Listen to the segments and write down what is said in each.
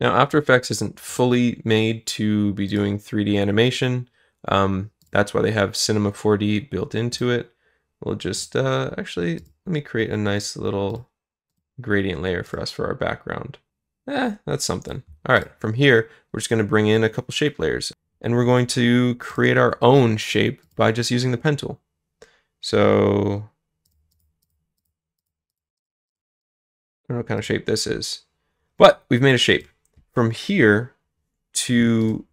Now, After Effects isn't fully made to be doing 3D animation. Um, that's why they have Cinema 4D built into it. We'll just, uh, actually, let me create a nice little gradient layer for us for our background. Eh, that's something. All right, from here, we're just going to bring in a couple shape layers. And we're going to create our own shape by just using the pen tool. So, I don't know what kind of shape this is. But we've made a shape from here to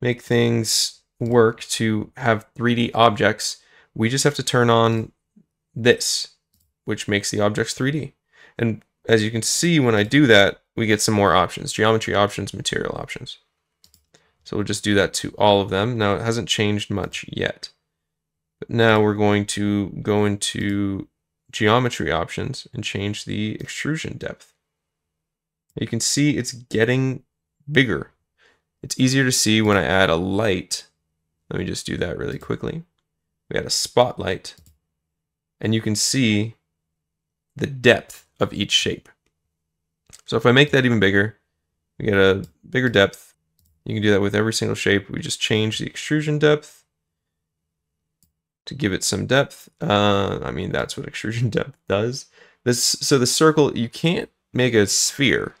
make things work to have 3D objects, we just have to turn on this, which makes the objects 3D. And as you can see, when I do that, we get some more options, geometry options, material options. So we'll just do that to all of them. Now it hasn't changed much yet. But now we're going to go into geometry options and change the extrusion depth. You can see it's getting bigger. It's easier to see when I add a light. Let me just do that really quickly. We add a spotlight and you can see the depth of each shape. So if I make that even bigger, we get a bigger depth. You can do that with every single shape. We just change the extrusion depth to give it some depth. Uh, I mean, that's what extrusion depth does. This So the circle, you can't make a sphere.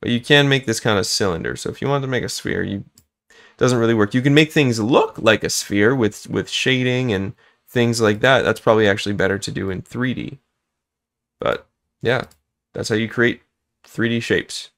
But you can make this kind of cylinder. So if you want to make a sphere, you doesn't really work. You can make things look like a sphere with, with shading and things like that. That's probably actually better to do in 3D. But yeah, that's how you create 3D shapes.